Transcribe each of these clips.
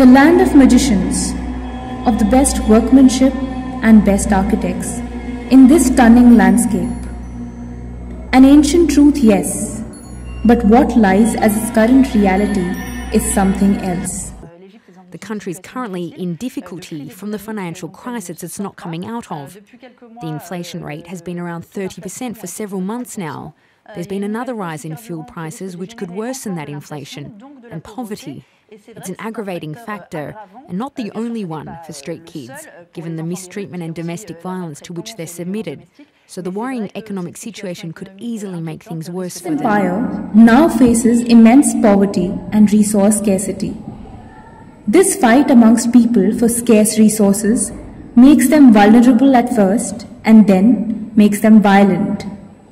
the land of magicians, of the best workmanship and best architects, in this stunning landscape. An ancient truth, yes, but what lies as its current reality is something else. The country is currently in difficulty from the financial crisis it's not coming out of. The inflation rate has been around 30% for several months now. There's been another rise in fuel prices which could worsen that inflation, and poverty. It's an aggravating factor, and not the only one for street kids, given the mistreatment and domestic violence to which they're submitted. So the worrying economic situation could easily make things worse for them. Empire now faces immense poverty and resource scarcity. This fight amongst people for scarce resources makes them vulnerable at first and then makes them violent,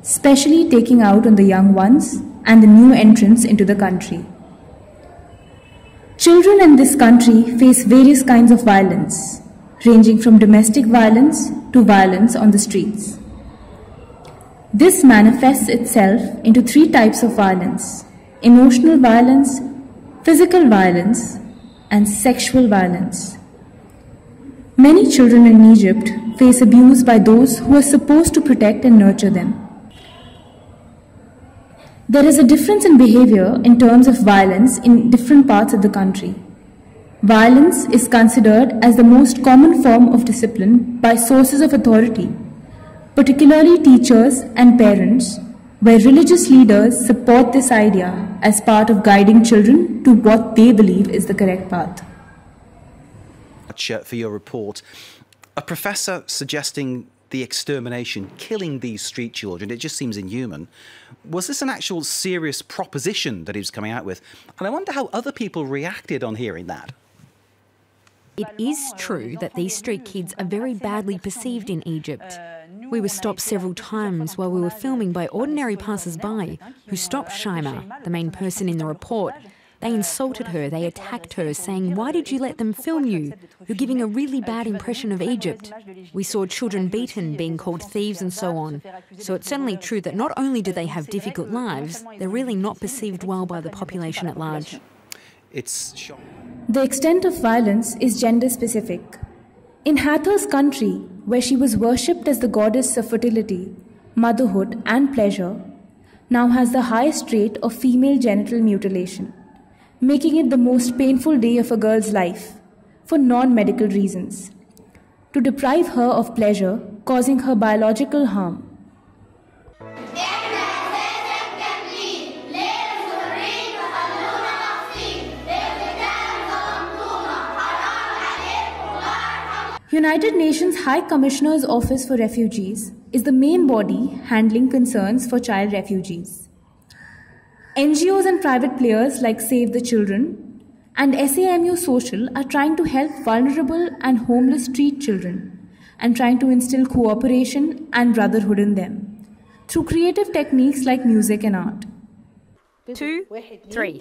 especially taking out on the young ones and the new entrants into the country. Children in this country face various kinds of violence, ranging from domestic violence to violence on the streets. This manifests itself into three types of violence emotional violence, physical violence, and sexual violence. Many children in Egypt face abuse by those who are supposed to protect and nurture them. There is a difference in behavior in terms of violence in different parts of the country. Violence is considered as the most common form of discipline by sources of authority, particularly teachers and parents, where religious leaders support this idea as part of guiding children to what they believe is the correct path. For your report, a professor suggesting the extermination, killing these street children, it just seems inhuman. Was this an actual serious proposition that he was coming out with? And I wonder how other people reacted on hearing that. It is true that these street kids are very badly perceived in Egypt. We were stopped several times while we were filming by ordinary passers by who stopped Shaima, the main person in the report. They insulted her, they attacked her, saying, Why did you let them film you? You're giving a really bad impression of Egypt. We saw children beaten, being called thieves, and so on. So it's certainly true that not only do they have difficult lives, they're really not perceived well by the population at large. It's The extent of violence is gender specific. In Hathor's country, where she was worshipped as the goddess of fertility, motherhood, and pleasure, now has the highest rate of female genital mutilation, making it the most painful day of a girl's life for non medical reasons. To deprive her of pleasure, causing her biological harm. United Nations High Commissioner's Office for Refugees is the main body handling concerns for child refugees. NGOs and private players like Save the Children and SAMU Social are trying to help vulnerable and homeless street children and trying to instill cooperation and brotherhood in them through creative techniques like music and art. Two, three.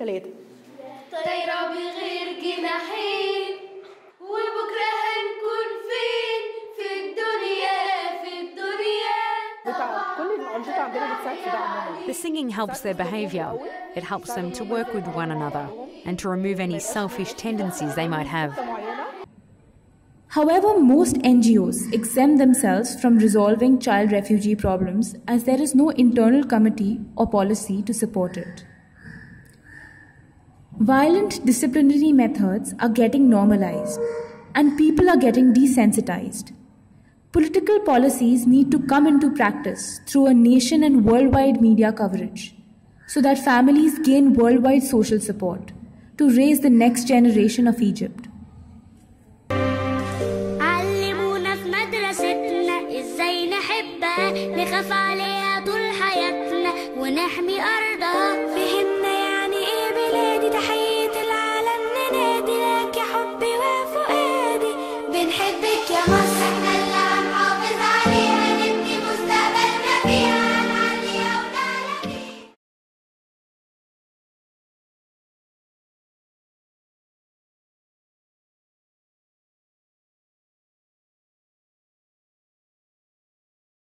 The singing helps their behaviour. It helps them to work with one another and to remove any selfish tendencies they might have. However, most NGOs exempt themselves from resolving child refugee problems as there is no internal committee or policy to support it. Violent disciplinary methods are getting normalized and people are getting desensitized Political policies need to come into practice through a nation and worldwide media coverage so that families gain worldwide social support to raise the next generation of Egypt. علمونا في مدرستنا ازاي نحبها نخاف عليها طول حياتنا ونحمي ارضها فهمنا يعني ايه بلادي تحية العالم ننادي لك يا حبي وفؤادي بنحبك يا مصر